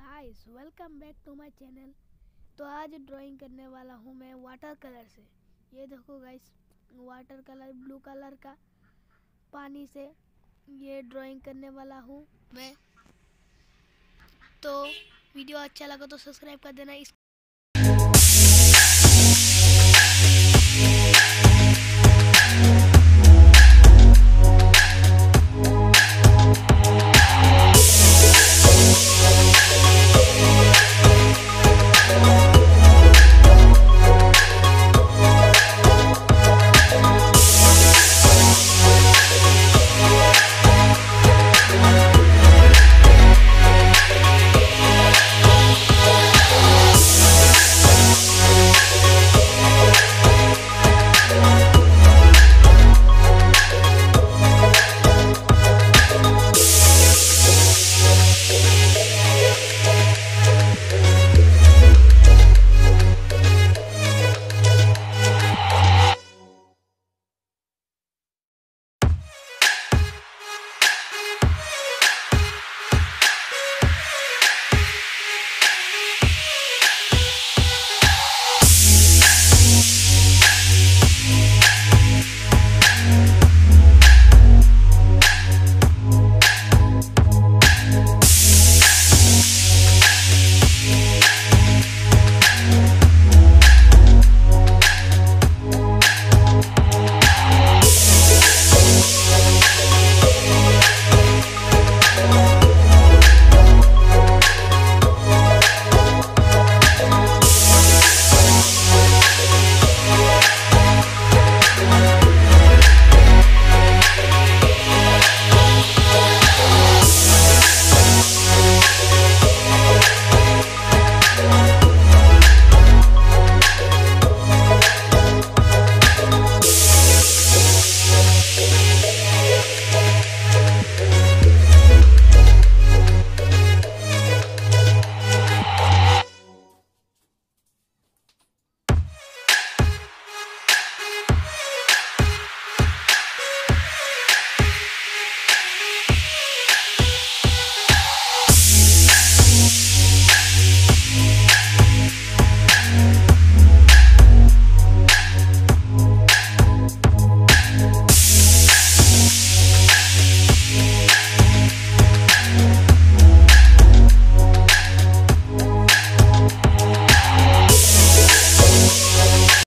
Guys welcome back to my channel तो आज drawing करने वाला हूँ मैं वाटर कलर से। ये देखो guys water colour blue colour का पानी से ये ड्राइंग करने वाला हूँ मैं। तो वीडियो अच्छा लगा तो सब्सक्राइब कर देना। इस